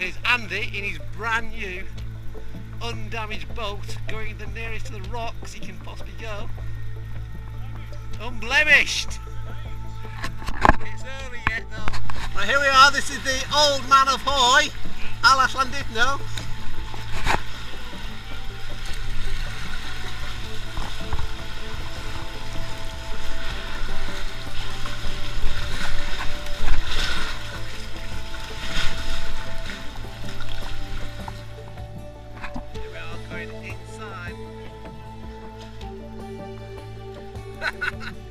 There's Andy in his brand new undamaged boat going the nearest to the rocks he can possibly go. Unblemished! It's early yet though. Right, here we are, this is the old man of Hoy, Alas Llandudno. Ha ha ha!